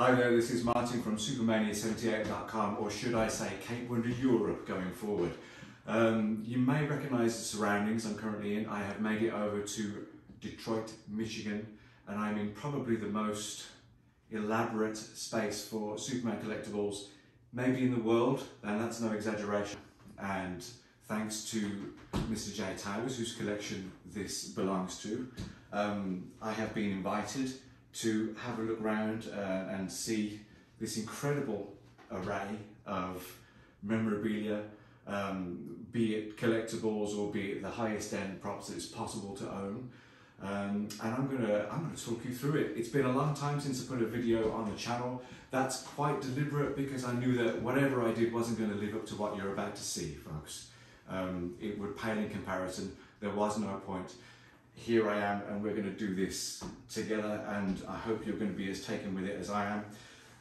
Hi there, this is Martin from Supermania78.com, or should I say CapedWonder Europe going forward. Um, you may recognise the surroundings I'm currently in. I have made it over to Detroit, Michigan, and I'm in probably the most elaborate space for Superman collectibles, maybe in the world, and that's no exaggeration. And thanks to Mr. Jay Towers, whose collection this belongs to, um, I have been invited to have a look around uh, and see this incredible array of memorabilia, um, be it collectibles or be it the highest end props that it's possible to own. Um, and I'm gonna I'm gonna talk you through it. It's been a long time since I put a video on the channel. That's quite deliberate because I knew that whatever I did wasn't going to live up to what you're about to see, folks. Um, it would pale in comparison. There was no point here I am and we're going to do this together and I hope you're going to be as taken with it as I am.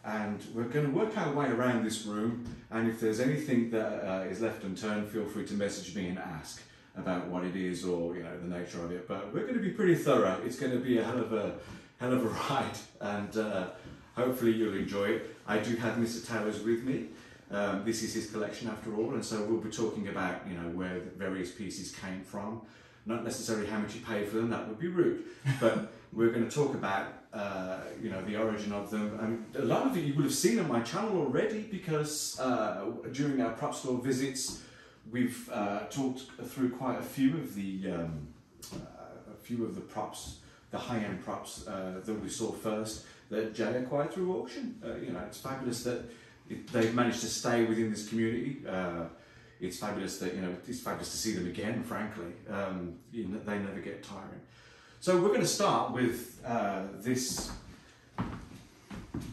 And we're going to work our way around this room and if there's anything that uh, is left unturned feel free to message me and ask about what it is or you know the nature of it. But we're going to be pretty thorough. It's going to be a hell of a hell of a ride and uh, hopefully you'll enjoy it. I do have Mr. Towers with me. Um, this is his collection after all and so we'll be talking about you know where the various pieces came from not necessarily how much you pay for them, that would be rude. But we're going to talk about, uh, you know, the origin of them. And a lot of it you will have seen on my channel already because uh, during our prop store visits, we've uh, talked through quite a few of the, um, uh, a few of the props, the high-end props uh, that we saw first that Jay acquired through auction. Uh, you know, it's fabulous that it, they've managed to stay within this community it's fabulous that you know it's fabulous to see them again. Frankly, um, you know, they never get tiring. So we're going to start with uh, this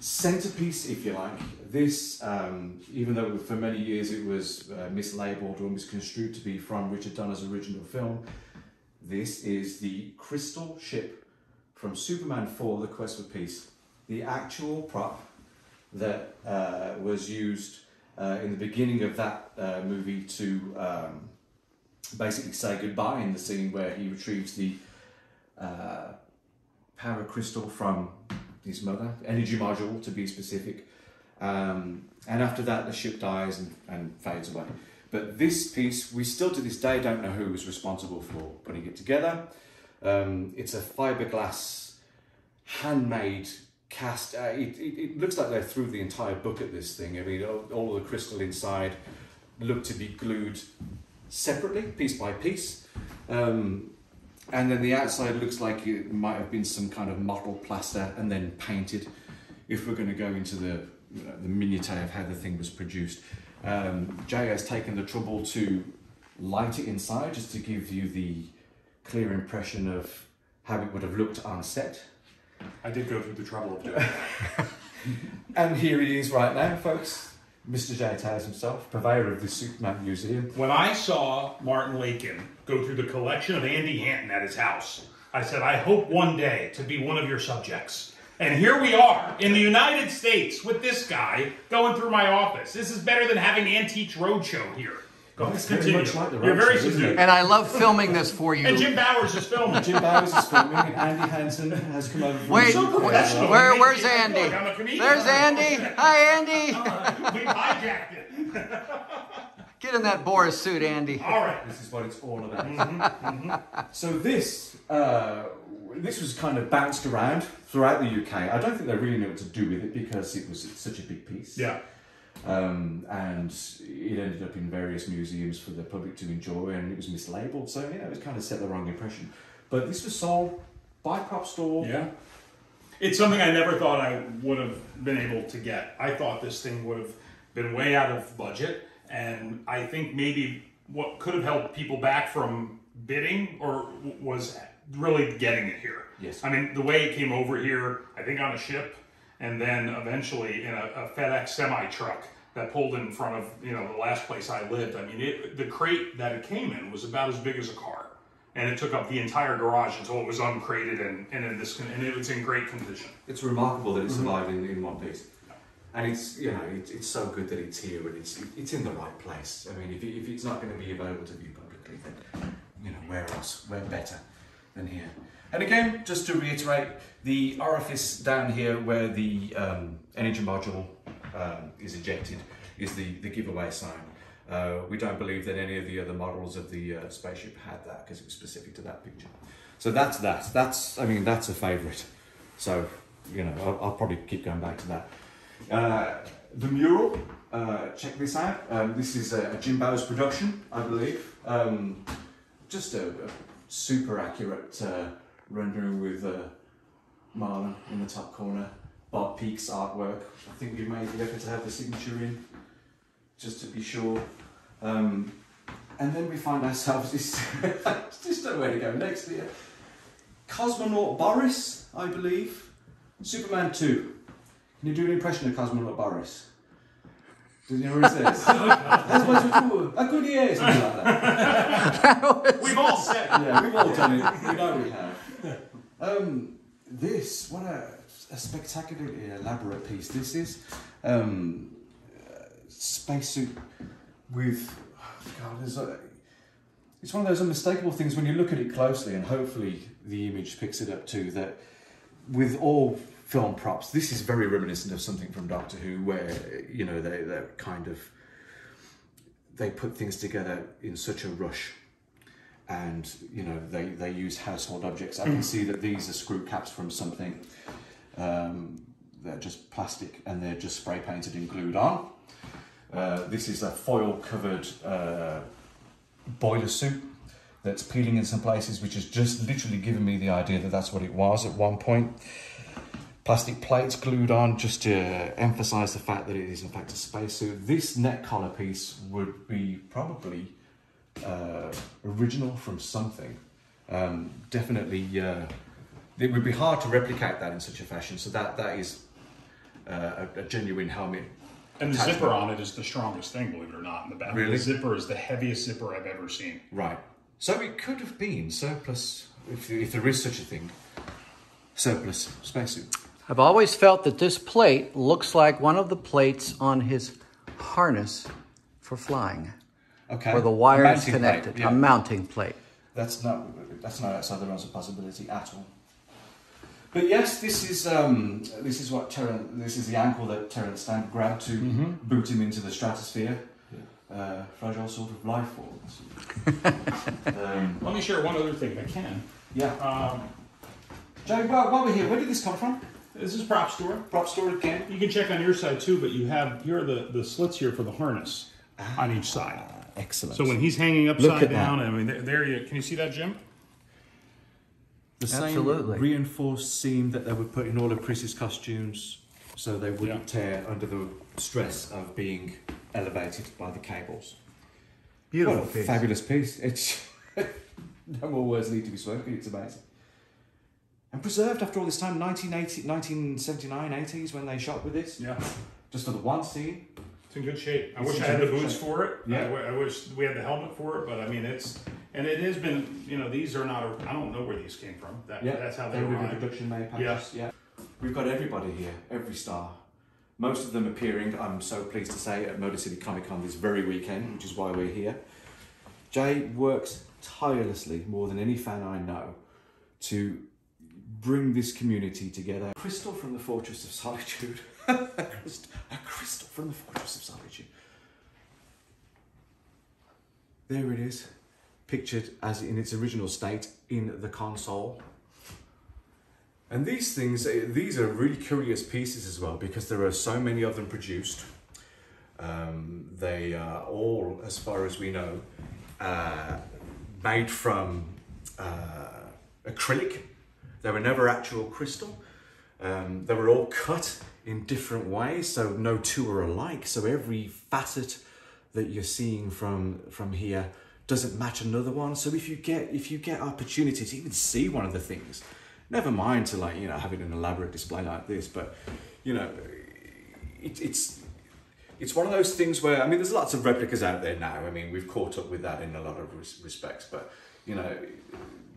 centerpiece, if you like. This, um, even though for many years it was uh, mislabeled or misconstrued to be from Richard Donner's original film, this is the crystal ship from Superman 4: The Quest for Peace, the actual prop that uh, was used uh, in the beginning of that uh, movie to um, basically say goodbye in the scene where he retrieves the uh, power crystal from his mother, energy module to be specific. Um, and after that, the ship dies and, and fades away. But this piece, we still to this day don't know who was responsible for putting it together. Um, it's a fiberglass handmade cast. Uh, it, it, it, looks like they threw the entire book at this thing. I mean, all, all the crystal inside looked to be glued separately, piece by piece. Um, and then the outside looks like it might have been some kind of mottled plaster and then painted. If we're going to go into the know, the minutiae of how the thing was produced, um, Jay has taken the trouble to light it inside just to give you the clear impression of how it would have looked on set. I did go through the trouble of doing it. and here he is right now, folks. Mr. Jay Towers himself, purveyor of the Superman Museum. When I saw Martin Lakin go through the collection of Andy Hanton at his house, I said, I hope one day to be one of your subjects. And here we are in the United States with this guy going through my office. This is better than having Antiques Roadshow here. Go It's very continue. much like the You're very Roadshow, subdued. And I love filming this for you. And Jim Bowers is filming. Jim Bowers is filming, and Andy Hanton has come over. From Wait, the UK where- as where- where's Andy? I'm a. There's Andy. Hi, Andy. we hijacked it. Get in that Boris suit, Andy. All right. This is what it's all about. Mm-hmm, So this, uh, this was kind of bounced around throughout the UK. I don't think they really knew what to do with it because it was such a big piece. Yeah. Um, and it ended up in various museums for the public to enjoy, and it was mislabeled. So yeah, it was kind of set the wrong impression. But this was sold by Prop Store. Yeah. It's something I never thought I would have been able to get. I thought this thing would have been way out of budget, and I think maybe what could have held people back from bidding or was really getting it here. Yes. I mean, the way it came over here, I think on a ship, and then eventually in a, a FedEx semi truck that pulled in front of you know the last place I lived. I mean, it, the crate that it came in was about as big as a car, and it took up the entire garage until it was uncrated and and in this and it was in great condition. It's remarkable that it survived in, in one piece. And it's you know it, it's so good that it's here and it's it's in the right place. I mean, if, it, if it's not going to be available to view publicly, then you know where else, where better. than here. And again, just to reiterate, the orifice down here where the um, energy module um, is ejected is the, the giveaway sign. Uh, we don't believe that any of the other models of the uh, spaceship had that because it was specific to that picture. So that's that. That's, I mean, that's a favourite. So, you know, I'll, I'll, probably keep going back to that. Uh, the mural, uh, check this out. Um, this is a, a Jimbo's production, I believe. Um, just a, a, super accurate uh, rendering with uh, Marlon in the top corner. Bob Peak's artwork. I think we made the effort to have the signature in, just to be sure. Um, and then we find ourselves this just know where to go next here. Cosmonaut Boris, I believe. Superman 2. Can you do an impression of Cosmonaut Boris? Does you know where it says? That's much cool. A good year, something like that. We've all said it. Yeah, we've all done it. We know we have. Um, this, what a, a spectacularly elaborate piece this is. Um, spacesuit with, oh God, there's a, it's one of those unmistakable things when you look at it closely, and hopefully the image picks it up too. That with all film props, this is very reminiscent of something from Doctor Who, where you know they they're kind of they put things together in such a rush, and you know they they use household objects. I can see that these are screw caps from something. Um, they're just plastic and they're just spray painted and glued on. Uh, this is a foil covered uh, boiler suit that's peeling in some places, which has just literally given me the idea that that's what it was at one point. Plastic plates glued on just to emphasize the fact that it is in fact a space. spacesuit. This neck collar piece would be probably uh, original from something. Um, definitely, uh, it would be hard to replicate that in such a fashion. So that that is uh, a, a genuine helmet And the zipper on it is the strongest thing, believe it or not, in the back. Really? The zipper is the heaviest zipper I've ever seen. Right. So it could have been surplus, if, if there is such a thing, surplus spacesuit. I've always felt that this plate looks like one of the plates on his harness for flying, Okay. where the wire is Mounting plate, connected, yeah. a mounting plate. That's not that's not outside the realms of possibility at all. But yes, this is um, this is what Terran, this is the ankle that Terence Stamp grabbed to Mm-hmm. boot him into the stratosphere. Uh, fragile sort of life forms. um, Let me share one other thing, if I can. yeah. Um, Joe, while, while we're here, where did this come from? this is prop store. Prop store again. You can check on your side too, but you have here are the, the slits here for the harness on each side. Excellent. So when he's hanging upside at that. down, I mean, there, there you can you see that, Jim? The same Absolutely. reinforced seam that they would put in all of Chris's costumes so they wouldn't Yeah. tear under the stress of being elevated by the cables. Beautiful what a piece. fabulous piece. It's no more words need to be spoken. It's amazing. And preserved after all this time, 1980, 1979, 80s when they shot with this, Yeah. just for the one scene. It's in good shape. I It's wish I had the boots shape. for it. Yeah. I, I wish we had the helmet for it, but I mean, it's and it has been. You know, these are not. I don't know where these came from. That, yeah. that's how they were the arrived. production made Yeah. Yeah. We've got everybody here, every star. Most of them appearing, I'm so pleased to say, at Motor City Comic Con this very weekend, which is why we're here. Jay works tirelessly, more than any fan I know, to bring this community together. Crystal from the Fortress of Solitude. a crystal a crystal from the Fortress of Solitude. There it is, pictured as in its original state in the console. And these things, these are really curious pieces as well because there are so many of them produced. Um, they are all, as far as we know, uh, made from uh, acrylic. They were never actual crystal. Um, they were all cut in different ways, so no two are alike. So every facet that you're seeing from from here doesn't match another one. So if you get if you get opportunity to even see one of the things, never mind to like you know having an elaborate display like this, but you know it, it's it's one of those things where I mean, there's lots of replicas out there now. I mean, we've caught up with that in a lot of res- respects, but you know,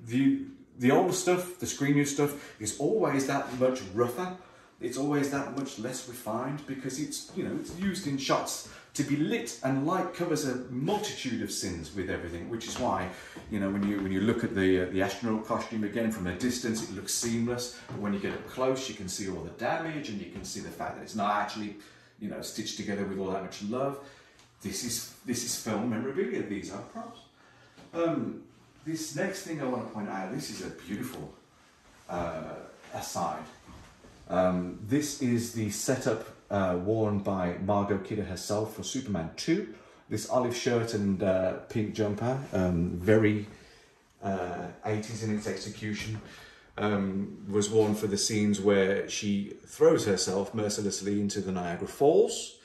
the the old stuff, the screen use stuff, is always that much rougher. It's always that much less refined because it's you know it's used in shots to be lit and light covers a multitude of sins with everything, which is why, you know, when you when you look at the uh, the astronaut costume again from a distance, it looks seamless, but when you get up close, you can see all the damage and you can see the fact that it's not actually, you know, stitched together with all that much love. This is this is film memorabilia. These are props. Um, this next thing I want to point out. This is a beautiful uh, aside. Um, this is the setup uh, worn by Margot Kidder herself for Superman 2. This olive shirt and uh, pink jumper, um, very uh, 80s in its execution, um, was worn for the scenes where she throws herself mercilessly into the Niagara Falls.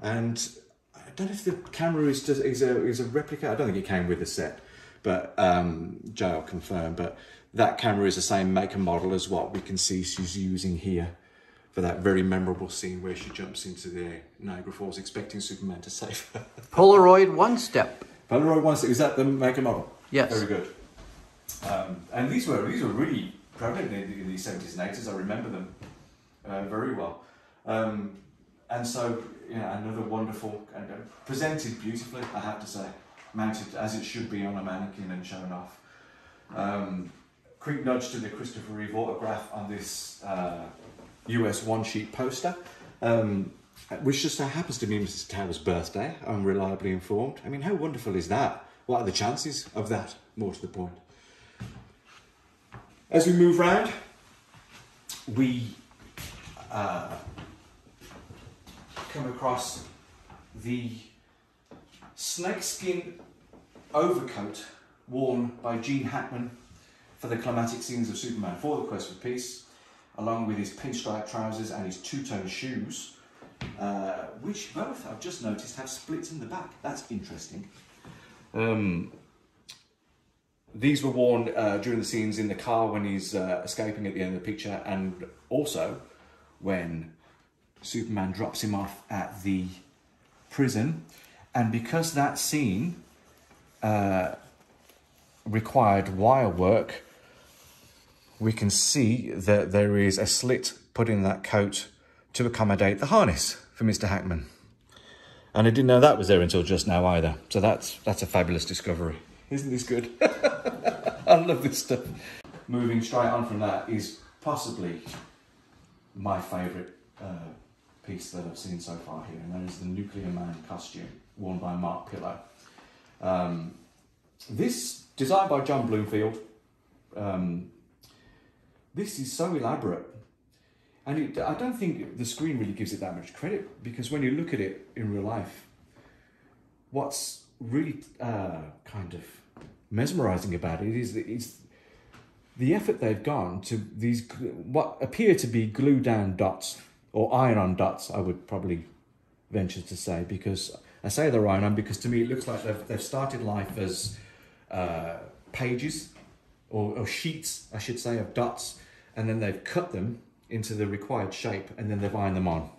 And I don't know if the camera is, just, is, a, is a replica, I don't think it came with the set, but um, Jay will confirm. But that camera is the same make and model as what we can see she's using here for that very memorable scene where she jumps into the Niagara Falls expecting Superman to save her. Polaroid one step. Polaroid one Step. is that the make and model? Yes. Very good. Um, and these were these were really prevalent in, the seventies and eighties. I remember them uh, very well. Um, and so, you know, another wonderful and uh, presented beautifully, I have to say, mounted as it should be on a mannequin and shown off. Um, quick nudge to the Christopher Reeve autograph on this uh, US one sheet poster, um, which just so happens to be Mrs. Tower's birthday. I'm reliably informed. I mean, how wonderful is that? What are the chances of that? More to the point. As we move round, we uh, come across the snakeskin overcoat worn by Gene Hackman for the climatic scenes of Superman for the Quest for Peace, along with his pinstripe trousers and his two-tone shoes, uh, which both I've just noticed have splits in the back. That's interesting. Um, these were worn uh, during the scenes in the car when he's uh, escaping at the end of the picture, and also when Superman drops him off at the prison. And because that scene uh, required wire work, we can see that there is a slit put in that coat to accommodate the harness for Mr. Hackman. And I didn't know that was there until just now either. So that's that's a fabulous discovery. Isn't this good? I love this stuff. Moving straight on from that is possibly my favourite uh, piece that I've seen so far here, and that is the Nuclear Man costume worn by Mark Pillow. Um, this, designed by John Bloomfield, um, this is so elaborate. And it, I don't think the screen really gives it that much credit because when you look at it in real life, what's really uh, kind of mesmerizing about it is it's the effort they've gone to these what appear to be glue down dots or iron on dots, I would probably venture to say, because I say they're iron on because to me it looks like they've, they've started life as uh, pages or, or sheets, I should say, of dots, and then they've cut them into the required shape and then they've ironed them on.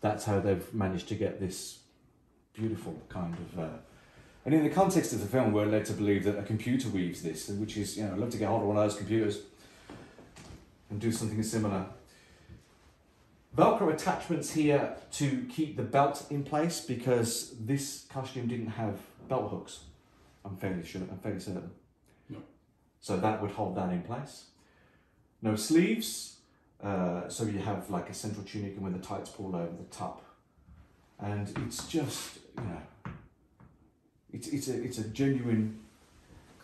That's how they've managed to get this beautiful kind of. Uh, and in the context of the film, we're led to believe that a computer weaves this, which is, you know, I'd love to get hold of one of those computers and do something similar. Velcro attachments here to keep the belt in place because this costume didn't have belt hooks. I'm fairly sure, I'm fairly certain. So that would hold that in place. No sleeves, uh, so you have like a central tunic and with the tights pulled over the top. And it's just, you know, it's, it's, a, it's a genuine,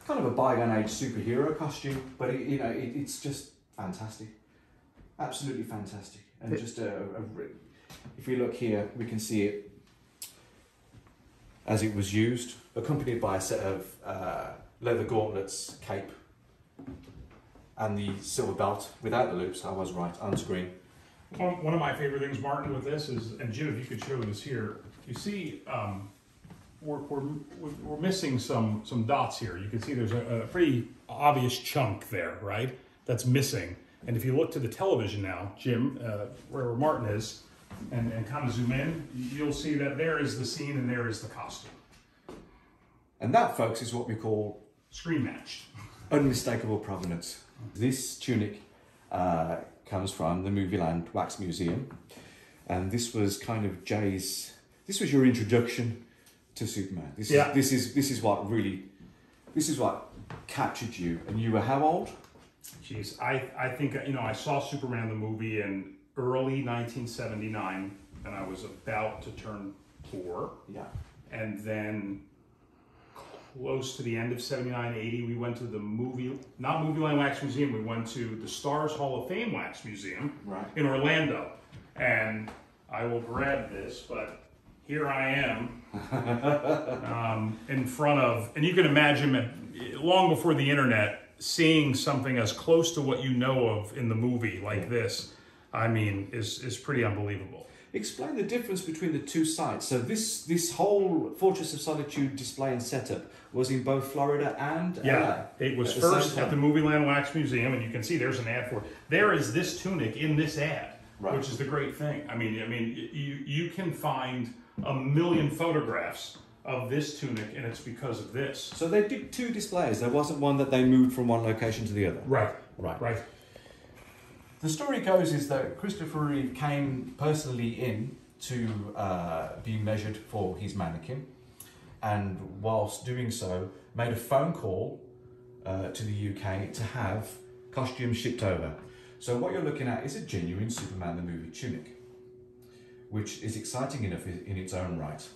kind of a bygone age superhero costume, but it, you know, it, it's just fantastic. Absolutely fantastic. And just a, a, if we look here, we can see it as it was used, accompanied by a set of uh, leather gauntlets, cape, and the silver belt without the loops. I was right on screen. One, one of my favorite things, Martin, with this is, and Jim, if you could show this here, you see, um, we're, we're, we're missing some, some dots here. You can see there's a, a pretty obvious chunk there, right? That's missing. And if you look to the television now, Jim, uh, where Martin is, and, and kind of zoom in, you'll see that there is the scene and there is the costume. And that, folks, is what we call Screen matched. unmistakable provenance. This tunic uh, comes from the Movieland Wax Museum, and this was kind of Jay's this was your introduction to Superman. This Yeah. is this is this is what really this is what captured you. And you were how old? Jeez, I, I think, you know, I saw Superman the movie in early 1979, and I was about to turn four. Yeah. And then close to the end of 79, 80, we went to the movie, not Movie Land Wax Museum, we went to the Stars Hall of Fame Wax Museum Right. in Orlando. And I will grab this, but here I am um, in front of, and you can imagine long before the internet, seeing something as close to what you know of in the movie like this, I mean, is, is pretty unbelievable. Explain the difference between the two sites. So this this whole Fortress of Solitude display and setup was in both Florida and Yeah, LA. it was at first at the Movie Movieland Wax Museum, and you can see there's an ad for it. There is this tunic in this ad, Right. which is the great thing. I mean, I mean, you you can find a million photographs of this tunic, and it's because of this. So they did two displays. There wasn't one that they moved from one location to the other. Right, Right. right. The story goes is that Christopher Reeve came personally in to uh, be measured for his mannequin, and whilst doing so, made a phone call uh, to the UK to have costumes shipped over. So what you're looking at is a genuine Superman the movie tunic, which is exciting enough in its own right.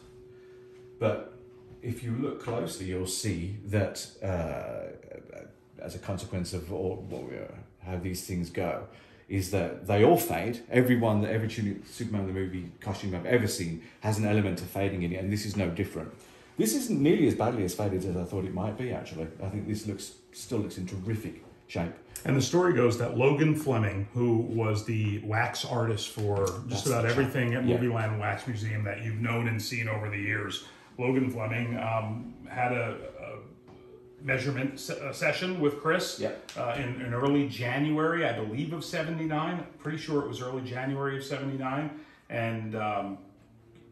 But if you look closely, you'll see that uh, as a consequence of all, are, how these things go, is that they all fade. Everyone, that every Superman the movie costume I've ever seen has an element of fading in it, and this is no different. This isn't nearly as badly as faded as I thought it might be. Actually, I think this looks still looks in terrific shape. And the story goes that Logan Fleming, who was the wax artist for just That's about everything at Yeah. Movieland Wax Museum that you've known and seen over the years, Logan Fleming um, had a measurement se- a session with Chris Yeah. uh, in, in early January, I believe, of 79. Pretty sure it was early January of 79. And um,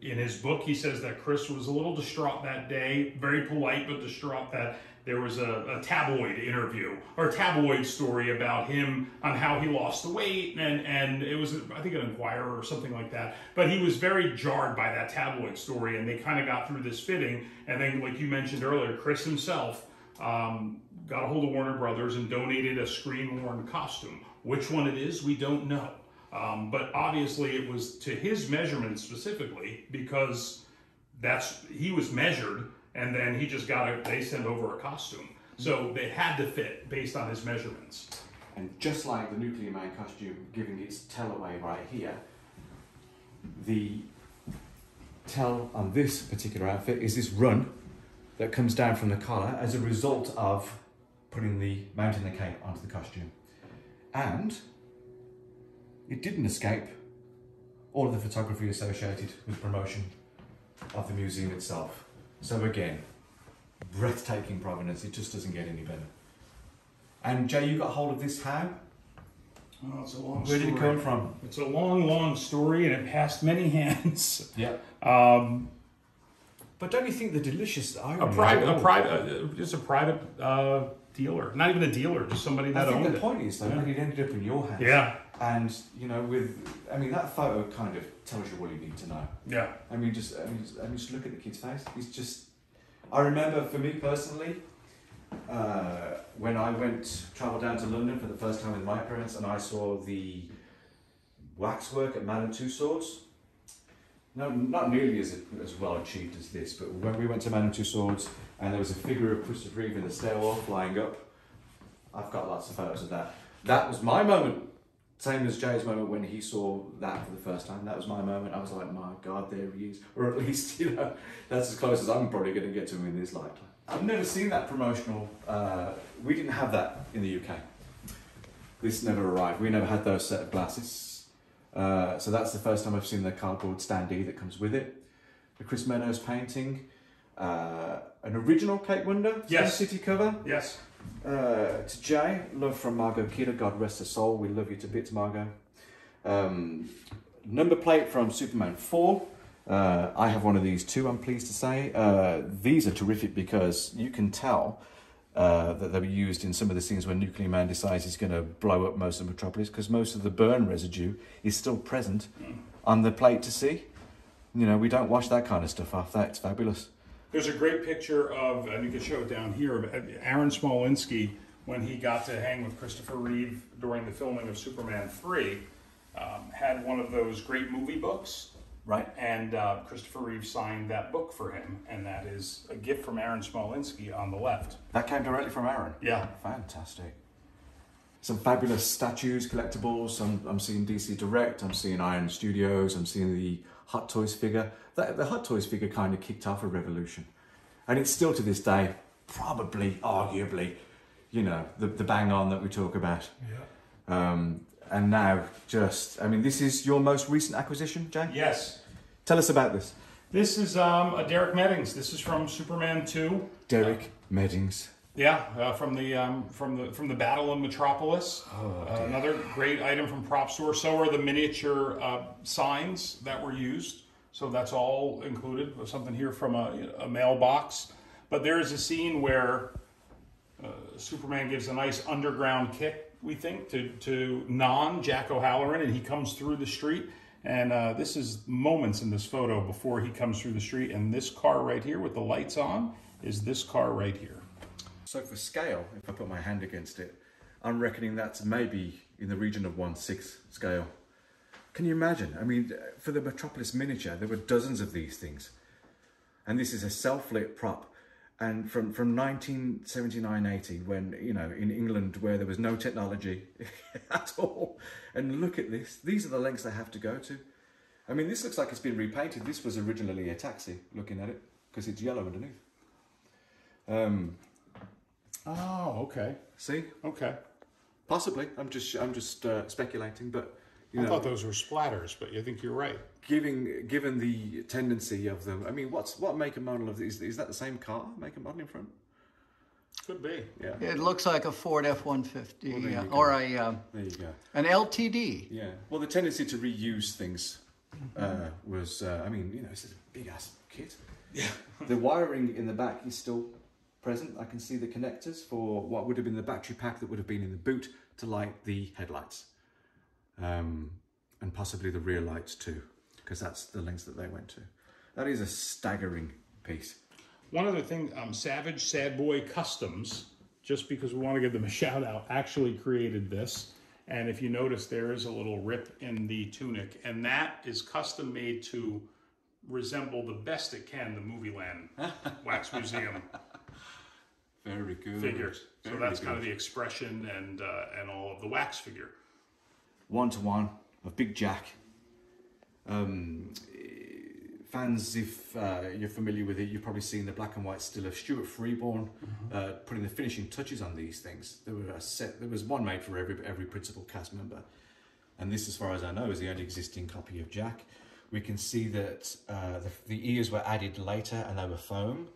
in his book, he says that Chris was a little distraught that day, very polite, but distraught that there was a, a tabloid interview or a tabloid story about him on how he lost the weight, and and it was I think an Inquirer or something like that. But he was very jarred by that tabloid story, and they kind of got through this fitting, and then like you mentioned earlier, Chris himself um, got a hold of Warner Brothers and donated a screen worn costume. Which one it is, we don't know. Um, but obviously, it was to his measurements specifically because that's he was measured, and then he just got a. They sent over a costume, so they had to fit based on his measurements. And just like the Nuclear Man costume giving its tell away right here, the tell on this particular outfit is this run that comes down from the collar as a result of putting the mounting the cape onto the costume. And it didn't escape all of the photography associated with promotion of the museum itself. So again, breathtaking provenance, it just doesn't get any better. And Jay, you got hold of this how? Oh, it's a long Where did it come from? It's a long, long story, and it passed many hands. Yeah. Um, But don't you think the delicious a private, a private, uh, just a private uh, dealer, not even a dealer, just somebody that I think owned the it. point is though Yeah. that it ended up in your hands. Yeah, And you know, with I mean that photo kind of tells you what you need to know. yeah. I mean, just I mean, just, I mean, just look at the kid's face. He's just. I remember for me personally, uh, when I went travel down to London for the first time with my parents, and I saw the waxwork at Madame Tussauds. No, not nearly as as well achieved as this, but when we went to Madame Tussauds and there was a figure of Christopher Reeve in the stairwell flying up, I've got lots of photos of that. That was my moment same as Jay's moment when he saw that for the first time. That was my moment. I was like, my God, there he is. Or at least, you know, that's as close as I'm probably going to get to him in this lifetime. I've never seen that promotional. Uh, we didn't have that in the UK. This never arrived. We never had those set of glasses. Uh, so that's the first time I've seen the cardboard standee that comes with it. The Chris Meadows painting. Uh, an original CapedWonder Yes. City cover. Yes. Uh, to Jay, love from Margot Kidder, God rest her soul. We love you to bits, Margot. Um, number plate from Superman 4. Uh, I have one of these too, I'm pleased to say. Uh, these are terrific because you can tell uh, that they were used in some of the scenes when Nuclear Man decides he's going to blow up most of Metropolis because most of the burn residue is still present on the plate to see. you know, we don't wash that kind of stuff off. That's fabulous. There's a great picture of, and you can show it down here, of Aaron Smolinski when he got to hang with Christopher Reeve during the filming of Superman 3. Um, had one of those great movie books. Right. And uh, Christopher Reeve signed that book for him, and that is a gift from Aaron Smolinski on the left. That came directly from Aaron. Yeah. Fantastic. Some fabulous statues, collectibles. I'm, I'm seeing DC Direct. I'm seeing Iron Studios. I'm seeing the Hot Toys figure. That, the Hot Toys figure kind of kicked off a revolution, and it's still to this day probably, arguably, you know, the, the bang on that we talk about. Yeah. Um, and now, just, I mean, this is your most recent acquisition, Jay? Yes. Tell us about this. This is um, a Derek Meddings. This is from Superman 2. Derek Meddings. Yeah, uh, from the um, from the from the Battle of Metropolis. Oh, uh, another great item from Prop Store. So are the miniature uh, signs that were used. So that's all included. Something here from a, a mailbox. But there is a scene where uh, Superman gives a nice underground kick, we think, to to Non Jack O'Halloran, and he comes through the street. And uh, this is moments in this photo before he comes through the street. And this car right here with the lights on is this car right here. So for scale, if I put my hand against it, I'm reckoning that's maybe in the region of 1 6 scale. Can you imagine? I mean, for the Metropolis miniature, there were dozens of these things. And this is a self-lit prop. And from, from 1979-80, when, you know, in England where there was no technology at all. And look at this. These are the lengths they have to go to. I mean, this looks like it's been repainted. This was originally a taxi, looking at it, because it's yellow underneath. Um, Oh, okay. see? Okay. Possibly. I'm just I'm just uh, speculating, but you I know, thought those were splatters, but I think you're right. Giving given the tendency of them. I mean, what's what make and model of these? Is that the same car? Make and model in front? Could be. Yeah. It looks like a Ford F-150 there you uh, or a um, There you go. an LTD. Yeah. Well, the tendency to reuse things uh, was. Uh, I mean, you know, this is a big ass kit. Yeah. The wiring in the back is still present. I can see the connectors for what would have been the battery pack that would have been in the boot to light the headlights, um, and possibly the rear lights too, because that's the lengths that they went to. That is a staggering piece. One other thing, um, Savage Sad Boy Customs, just because we want to give them a shout out, actually created this. And if you notice, there is a little rip in the tunic, and that is custom made to resemble the best it can the Movie Land Wax Museum Very good. figures. So Very that's kind of the expression and uh, and all of the wax figure. one to one of Big Jack. Um, fans, if uh, you're familiar with it, you've probably seen the black and white still of Stuart Freeborn uh, putting the finishing touches on these things. There were a set. There was one made for every every principal cast member, and this, as far as I know, is the only existing copy of Jack. We can see that uh, the, the ears were added later, and they were foam,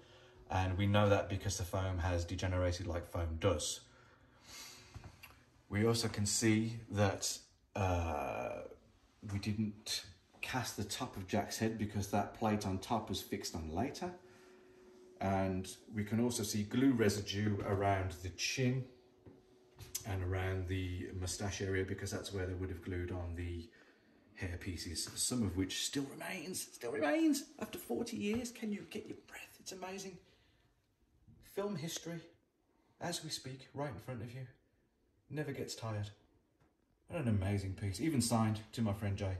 and we know that because the foam has degenerated like foam does. We also can see that uh, we didn't cast the top of Jack's head because that plate on top was fixed on later. And we can also see glue residue around the chin and around the moustache area because that's where they would have glued on the hair pieces, some of which still remains, still remains after 40 years. Can you get your breath? It's amazing. Film history, as we speak, right in front of you never gets tired. What an amazing piece, even signed to my friend Jay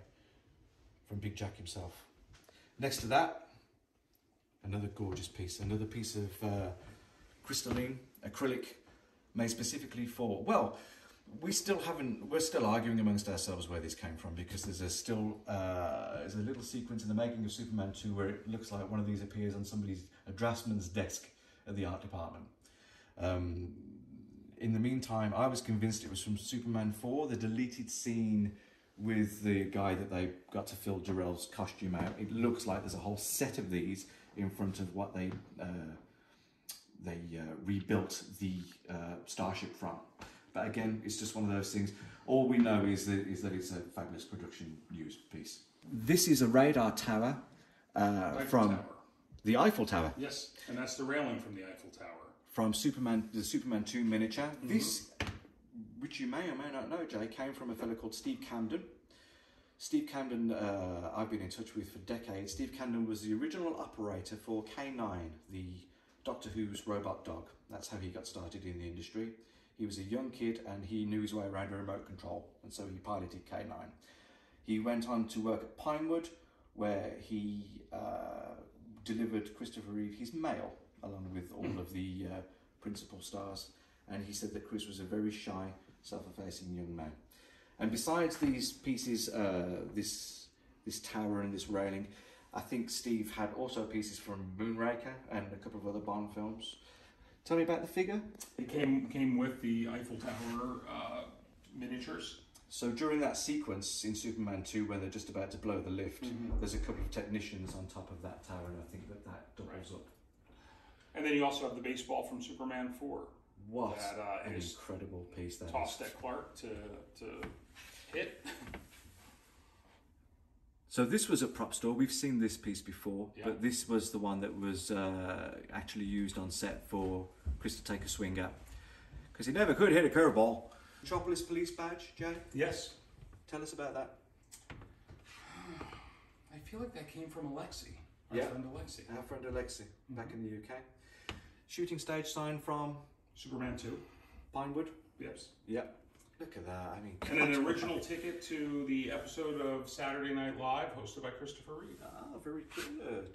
from Big Jack himself. Next to that, another gorgeous piece, another piece of uh, crystalline acrylic made specifically for, well, we still haven't, we're still arguing amongst ourselves where this came from because there's a still, uh, there's a little sequence in the making of Superman 2 where it looks like one of these appears on somebody's, a draftsman's desk at the art department. Um, in the meantime, I was convinced it was from Superman 4, the deleted scene with the guy that they got to fill Jor-El's costume out. It looks like there's a whole set of these in front of what they uh, they uh, rebuilt the uh, starship from. But again, it's just one of those things. All we know is that is that it's a fabulous production used piece. This is a radar tower uh, from Tower. the Eiffel Tower Yes, and that's the railing from the Eiffel Tower. from Superman, the Superman 2 miniature. This, which you may or may not know, Jay, came from a fellow called Steve Camden, Steve Camden, uh, I've been in touch with for decades. Steve Camden was the original operator for K9, the Doctor Who's robot dog. That's how he got started in the industry. He was a young kid and he knew his way around a remote control, and so he piloted K9. He went on to work at Pinewood, where he uh, delivered Christopher Reeve his mail, along with all of the uh, principal stars. And he said that Chris was a very shy, self-effacing young man. And besides these pieces, uh, this this tower and this railing, I think Steve had also pieces from Moonraker and a couple of other Bond films. Tell me about the figure. It came came with the Eiffel Tower uh, miniatures. So during that sequence in Superman 2 where they're just about to blow the lift, there's a couple of technicians on top of that tower, and I think that that doubles up. And then you also have the baseball from Superman 4. What That, uh, an is incredible piece that is. Tossed at Clark to, to hit. So this was a prop store. We've seen this piece before, Yeah. but this was the one that was uh, actually used on set for Chris to take a swing at, because he never could hit a curveball. Metropolis Police Badge, Jay. Yes. Tell us about that. I feel like that came from Alexi. Our Yeah. friend Alexi. Our friend Alexi, back in the UK. Shooting stage sign from Superman 2. Pinewood. Yes. Yep. Look at that. I mean, And an original ticket to the episode of Saturday Night Live hosted by Christopher Reeve. Ah, very good.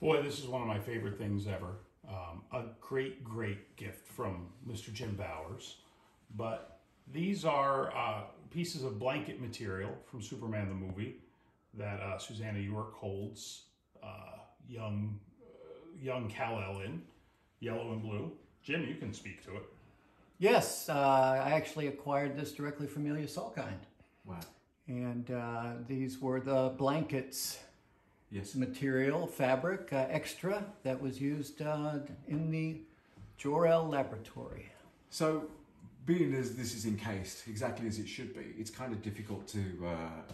Boy, this is one of my favorite things ever. Um, a great, great gift from Mr. Jim Bowers. But these are uh, pieces of blanket material from Superman the movie that uh, Susannah York holds uh, young, uh, young Kal-El in, yellow and blue. Jim, you can speak to it. Yes, uh, I actually acquired this directly from Ilya Salkind. Wow. And uh, these were the blankets Yes. material, fabric, uh, extra that was used uh, in the Jor-El laboratory. So, being as this is encased exactly as it should be, it's kind of difficult to uh,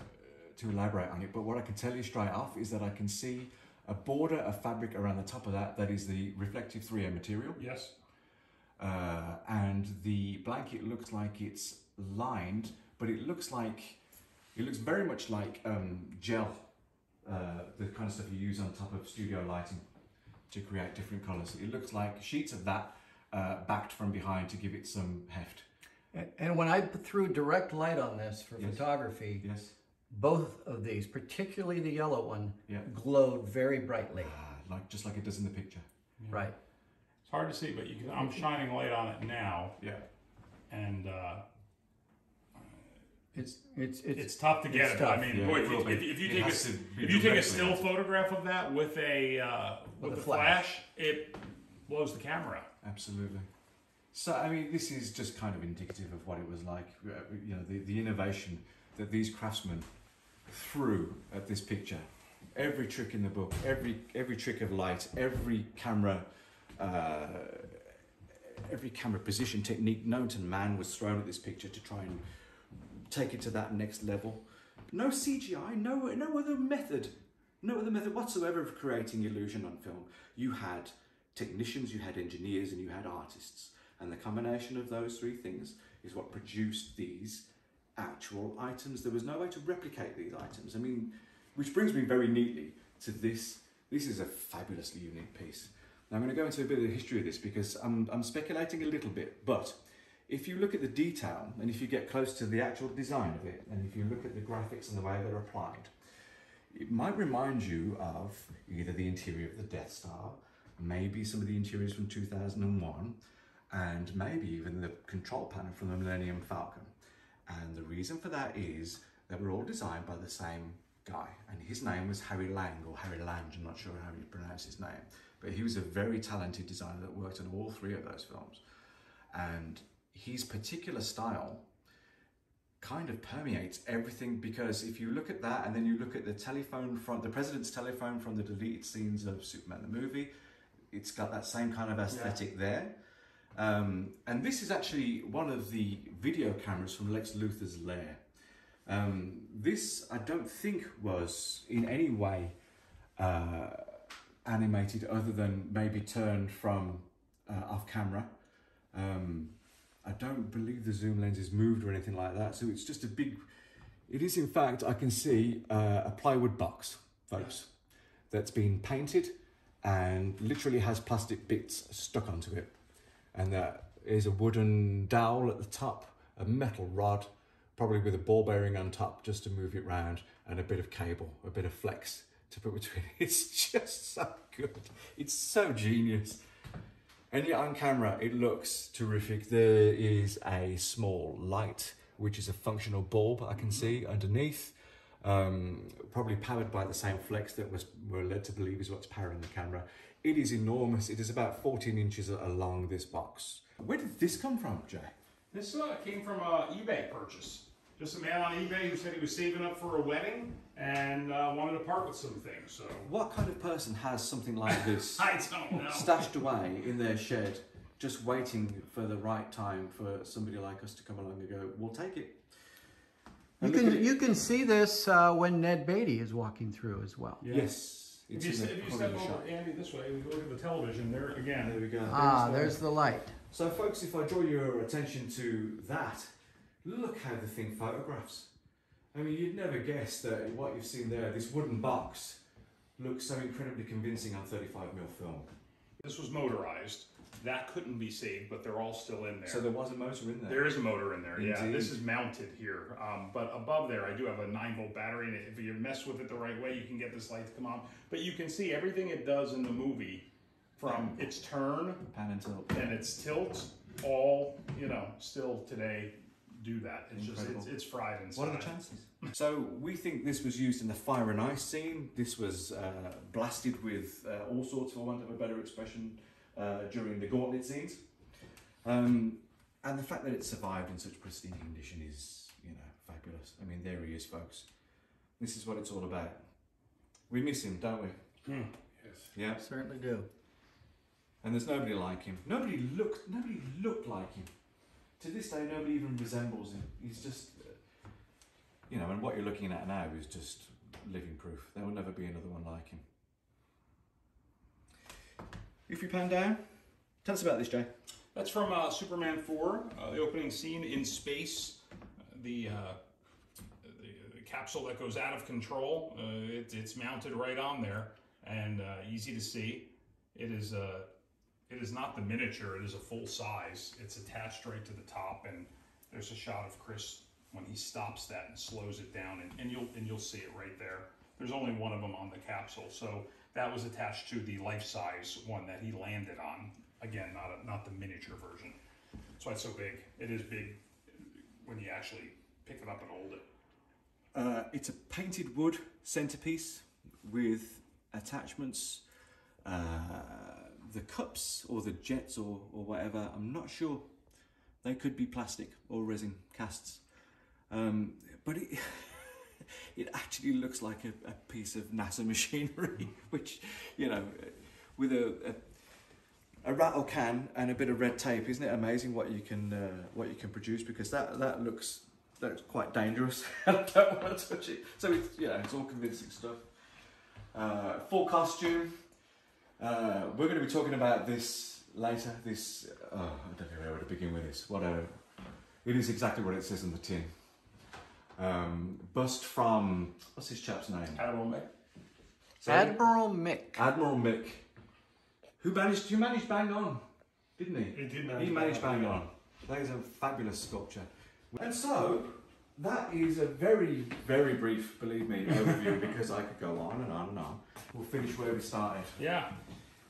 to elaborate on it. But what I can tell you straight off is that I can see a border of fabric around the top of that. That is the reflective 3M material, Yes. Uh, and the blanket looks like it's lined, but it looks like it looks very much like um, gel, uh, the kind of stuff you use on top of studio lighting to create different colors. It looks like sheets of that uh, backed from behind to give it some heft. And and when I threw direct light on this for Yes. photography, Yes. both of these, particularly the yellow one, Yeah. glowed very brightly. Ah, like just like it does in the picture. Right. It's hard to see, but you can. I'm shining light on it now, Yeah. and uh, It's it's it's, it's tough to get It's it. I tough. mean, Yeah, boy, it if will you, be. if, if you It take a has to be if you take a still on. photograph of that with a uh, with, With a a flash. flash. it blows the camera. Absolutely. So I mean, this is just kind of indicative of what it was like. uh, You know, the, the innovation that these craftsmen threw at this picture. Every trick in the book, every every trick of light, every camera, uh, every camera position technique known to man was thrown at this picture to try and take it to that next level. No CGI, no no other method, no other method whatsoever of creating illusion on film. You had technicians, you had engineers, and you had artists, and the combination of those three things is what produced these actual items. There was no way to replicate these items. I mean, which brings me very neatly to this. This is a fabulously unique piece. Now I'm going to go into a bit of the history of this because I'm, I'm speculating a little bit, but if you look at the detail and if you get close to the actual design of it, and if you look at the graphics and the way they're applied, it might remind you of either the interior of the Death Star, maybe some of the interiors from 2001, and maybe even the control panel from the Millennium Falcon. And the reason for that is they were all designed by the same guy, and his name was Harry Lang or Harry Lange. I'm not sure how you pronounce his name, but he was a very talented designer that worked on all three of those films. And his particular style kind of permeates everything because if you look at that and then you look at the telephone from the president's telephone from the deleted scenes of Superman the movie, it's got that same kind of aesthetic there. Um, and this is actually one of the video cameras from Lex Luthor's lair. Um, this, I don't think, was in any way uh, animated other than maybe turned from uh, off camera. Um, I don't believe the zoom lens is moved or anything like that. So it's just a big, It is, in fact, I can see uh, a plywood box, folks, that's been painted and literally has plastic bits stuck onto it. And there is a wooden dowel at the top, a metal rod, probably with a ball bearing on top just to move it round, and a bit of cable, a bit of flex to put between. It's just so good. It's so genius. And yet on camera, it looks terrific. There is a small light, which is a functional bulb I can see underneath. Um, probably powered by the same flex that was we're led to believe is what's powering the camera. It is enormous. It is about 14 inches along this box. Where did this come from, Jay? This uh, came from a eBay purchase. Just a man on eBay who said he was saving up for a wedding and uh, wanted to part with some things. So What kind of person has something like this I don't know. stashed away in their shed, just waiting for the right time for somebody like us to come along and go, we'll take it. You And look at can you can see this uh, when Ned Beatty is walking through as well. Yes. If It's you, in the if you step over shop. Andy this way, we look at the television. There again. There we go. Ah, There's there's the- the light. So, folks, if I draw your attention to that, look how the thing photographs. I mean, you'd never guess that what you've seen there, this wooden box, looks so incredibly convincing on 35mm film. This was motorized. That couldn't be saved, but they're all still in there. So there was a motor in there. There is a motor in there, yeah. This is mounted here, um, but above there, I do have a nine volt battery, and if you mess with it the right way, you can get this light to come on. But you can see everything it does in the movie, from its turn Pan and tilt. and its tilt, all you know, still today do that. It's just it's, it's fried inside. What are the chances? so we think this was used in the fire and ice scene. This was uh, blasted with uh, all sorts, for want of a better expression, uh, during the gauntlet scenes. Um, and the fact that it survived in such pristine condition is, you know, fabulous. I mean, there he is, folks. This is what it's all about. We miss him, don't we? Hmm. Yes. Yeah. Certainly do. And there's nobody like him. Nobody looked. Nobody looked like him. To this day, nobody even resembles him. He's just, uh, you know, and what you're looking at now is just living proof. There will never be another one like him. If you pan down, tell us about this, Jay. That's from uh, Superman 4, uh, the opening scene in space. Uh, the, uh, the, the capsule that goes out of control, uh, it, it's mounted right on there and uh, easy to see. It is, uh, it is not the miniature, it is a full size. It's attached right to the top, and there's a shot of Chris when he stops that and slows it down, and, and, you'll, and you'll see it right there. There's only one of them on the capsule, so that was attached to the life size one that he landed on. Again, not a, not the miniature version. That's why it's so big. It is big when you actually pick it up and hold it. Uh, it's a painted wood centerpiece with attachments. Uh, the cups or the jets or, or whatever, I'm not sure. They could be plastic or resin casts. Um, but it, it actually looks like a, a piece of NASA machinery, which, you know, with a, a, a rattle can and a bit of red tape, isn't it amazing what you can uh, what you can produce? Because that that looks that's quite dangerous. I don't want to touch it. So it's yeah, it's all convincing stuff. Uh, full costume. Uh, we're going to be talking about this later. This oh, I don't know where to begin with this. What a it is exactly what it says on the tin. Um, bust from what's this chap's name? Admiral Mick. Sorry? Admiral Mick. Admiral Mick, who managed, who managed bang on, didn't he? He did manage He managed bang bang on, on. That is a fabulous sculpture. And so, that is a very, very brief, believe me, overview because I could go on and on and on. We'll finish where we started. Yeah.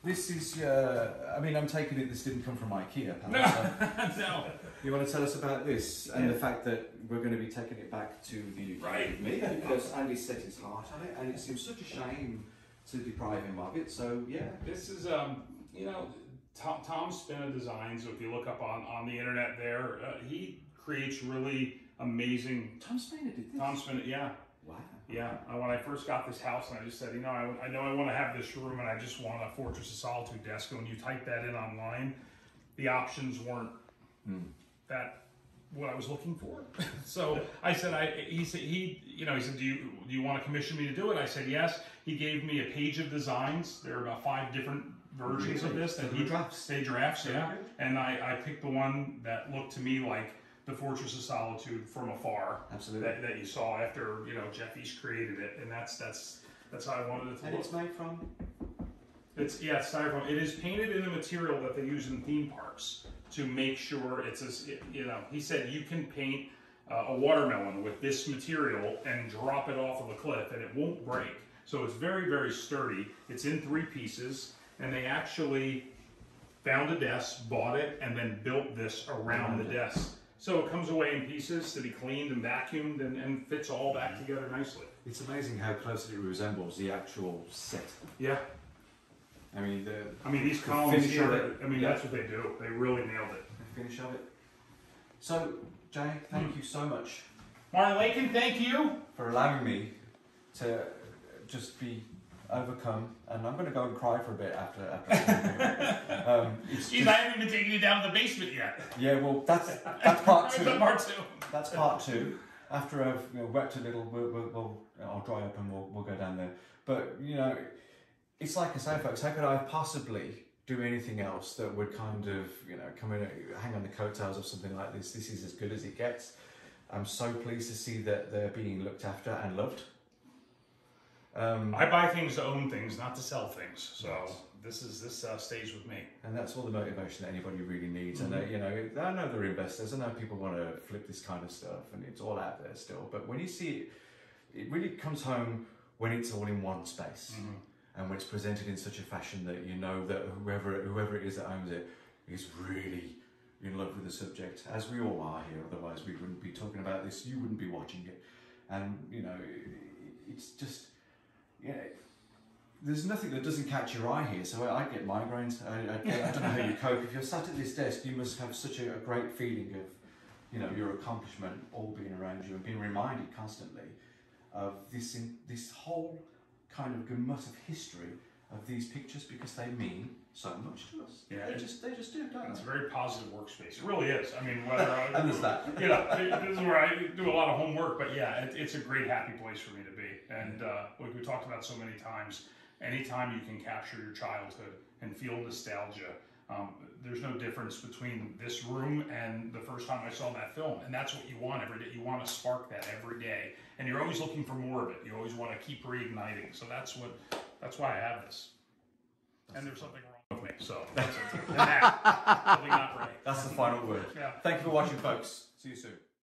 This is, uh, I mean, I'm taking it this didn't come from IKEA. Pal, so no. you want to tell us about this and the fact that we're going to be taking it back to the UK Right. with me because Andy set his heart on it and it seems such a shame to deprive him of it. So, yeah, This is, um, you know, Tom, Tom Spina Designs. So if you look up on, on the internet there, uh, he creates really amazing. Tom Spina did this. Tom Spina, yeah. Wow. Yeah, uh, when I first got this house, and I just said, you know, I, I know I want to have this room, and I just want a Fortress of Solitude desk. And when you type that in online, the options weren't that what I was looking for. so I said, I he said he, you know, he said, do you do you want to commission me to do it? I said yes. He gave me a page of designs. There are about five different versions of this that So he drafts? They drafts, yeah. And I I picked the one that looked to me like the Fortress of Solitude from afar. Absolutely. That, that you saw after you know Jeff East created it, and that's that's that's how I wanted it to And look. it's made from It's yeah, it's styrofoam. It is painted in a material that they use in theme parks to make sure it's as it, you know. He said you can paint uh, a watermelon with this material and drop it off of a cliff and it won't break. So it's very very sturdy. It's in three pieces, and they actually found a desk, bought it, and then built this around the desk. So it comes away in pieces to be cleaned and vacuumed and, and fits all back mm-hmm. together nicely. It's amazing how closely it resembles the actual set. Yeah, I mean, the, I mean these The columns here. it. I mean Yeah. that's what they do. They really nailed it. the finish of it. So, Jay, thank hmm. you so much Martin Lakin, thank you. for allowing me to just be overcome, and I'm going to go and cry for a bit after after. um, it's Jeez, just- I haven't even taken you down to the basement yet. yeah, well, that's that's part That's two. part two. That's part two. After I've you know, wept a little, we'll, we'll, we'll, I'll dry up and we'll, we'll go down there. But, you know, it's like I say, folks, how could I possibly do anything else that would kind of, you know, come in, hang on the coattails of something like this? This is as good as it gets. I'm so pleased to see that they're being looked after and loved. Um, I buy things to own things, not to sell things. So this is this uh, stays with me. And that's all the motivation that anybody really needs. And uh, you know, I know they're investors. I know people want to flip this kind of stuff, and it's all out there still. But when you see it, it really comes home when it's all in one space, and when it's presented in such a fashion that you know that whoever whoever it is that owns it is really in love with the subject, as we all are here. Otherwise, we wouldn't be talking about this. You wouldn't be watching it, and you know, it's just yeah there's nothing that doesn't catch your eye here. So I, I get migraines. I, I, I don't know how you cope. If you're sat at this desk, you must have such a, a great feeling of, you know, your accomplishment all being around you and being reminded constantly of this in, this whole kind of gamut of history of these pictures because they mean so much to us. Yeah. they just they just do, don't It's a very positive workspace. It really is. I mean, whether I, that. you know, it- this is where I do a lot of homework, but yeah, it, it's a great happy place for me to be. And uh, like we talked about so many times, anytime you can capture your childhood and feel nostalgia, um, there's no difference between this room and the first time I saw that film. And that's what you want every day. You want to spark that every day, and you're always looking for more of it. You always want to keep reigniting. So that's what that's why I have this. And there's something wrong with me, so that's it. Not right. That's the final word. Yeah. Thank you for watching, folks. See you soon.